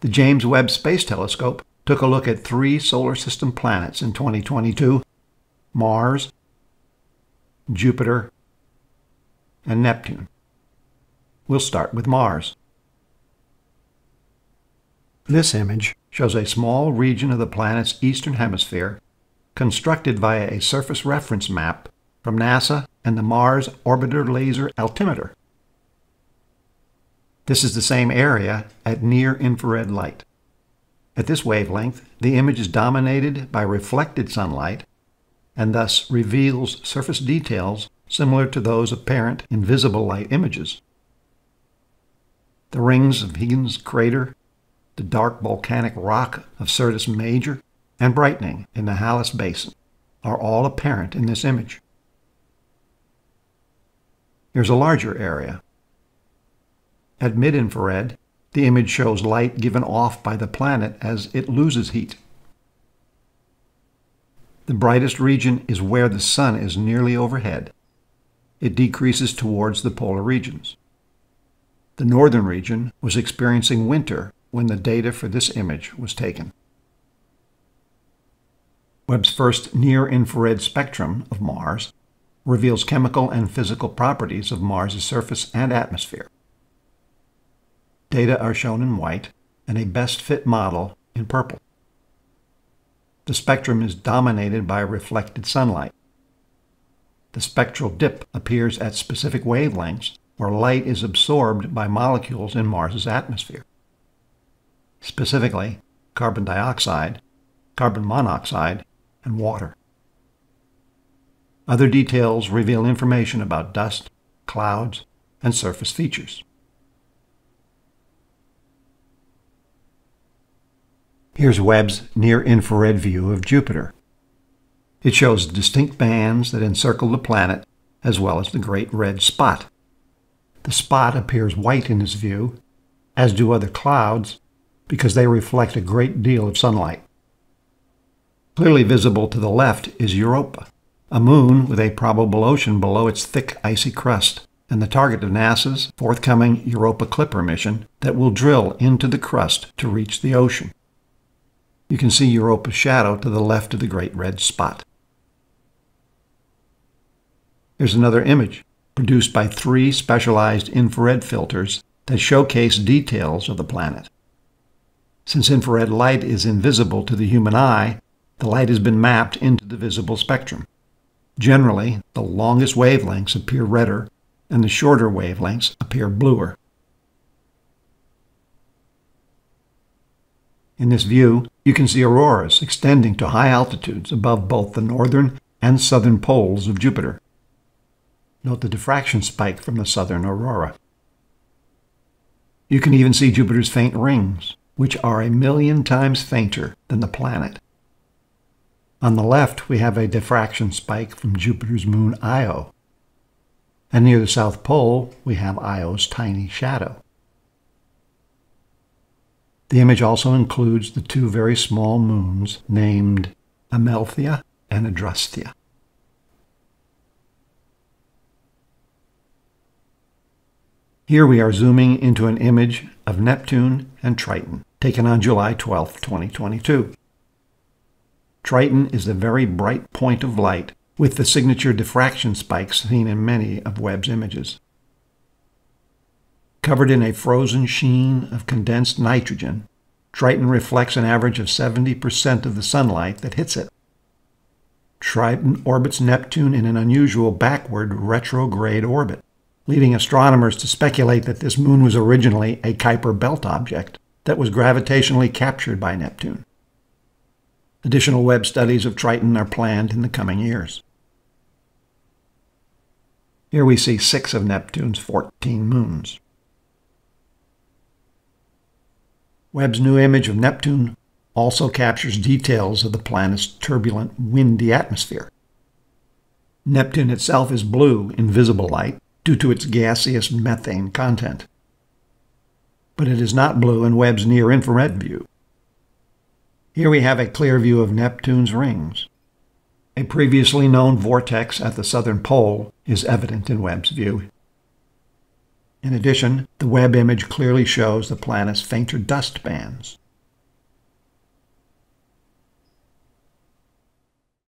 The James Webb Space Telescope took a look at three solar system planets in 2022 Mars, Jupiter, and Neptune. We'll start with Mars. This image shows a small region of the planet's eastern hemisphere constructed via a surface reference map from NASA and the Mars Orbiter Laser Altimeter. This is the same area at near infrared light. At this wavelength, the image is dominated by reflected sunlight and thus reveals surface details similar to those apparent in visible light images. The rings of Huygens crater, the dark volcanic rock of Syrtis Major, and brightening in the Hellas Basin are all apparent in this image. Here's a larger area. At mid-infrared, the image shows light given off by the planet as it loses heat. The brightest region is where the sun is nearly overhead. It decreases towards the polar regions. The northern region was experiencing winter when the data for this image was taken. Webb's first near-infrared spectrum of Mars reveals chemical and physical properties of Mars' surface and atmosphere. Data are shown in white and a best fit model in purple. The spectrum is dominated by reflected sunlight. The spectral dip appears at specific wavelengths where light is absorbed by molecules in Mars' atmosphere. Specifically, carbon dioxide, carbon monoxide, and water. Other details reveal information about dust, clouds, and surface features. Here's Webb's near-infrared view of Jupiter. It shows distinct bands that encircle the planet, as well as the Great Red Spot. The spot appears white in this view, as do other clouds, because they reflect a great deal of sunlight. Clearly visible to the left is Europa, a moon with a probable ocean below its thick icy crust, and the target of NASA's forthcoming Europa Clipper mission that will drill into the crust to reach the ocean. You can see Europa's shadow to the left of the Great Red Spot. Here's another image, produced by three specialized infrared filters that showcase details of the planet. Since infrared light is invisible to the human eye, the light has been mapped into the visible spectrum. Generally, the longest wavelengths appear redder and the shorter wavelengths appear bluer. In this view, you can see auroras extending to high altitudes above both the northern and southern poles of Jupiter. Note the diffraction spike from the southern aurora. You can even see Jupiter's faint rings, which are a million times fainter than the planet. On the left, we have a diffraction spike from Jupiter's moon Io. And near the South Pole, we have Io's tiny shadow. The image also includes the two very small moons named Amalthea and Adrastea. Here we are zooming into an image of Neptune and Triton, taken on July 12, 2022. Triton is a very bright point of light with the signature diffraction spikes seen in many of Webb's images. Covered in a frozen sheen of condensed nitrogen, Triton reflects an average of 70% of the sunlight that hits it. Triton orbits Neptune in an unusual backward retrograde orbit, leading astronomers to speculate that this moon was originally a Kuiper belt object that was gravitationally captured by Neptune. Additional Webb studies of Triton are planned in the coming years. Here we see six of Neptune's 14 moons. Webb's new image of Neptune also captures details of the planet's turbulent, windy atmosphere. Neptune itself is blue in visible light due to its gaseous methane content. But it is not blue in Webb's near-infrared view. Here we have a clear view of Neptune's rings. A previously known vortex at the southern pole is evident in Webb's view. In addition, the Webb image clearly shows the planet's fainter dust bands.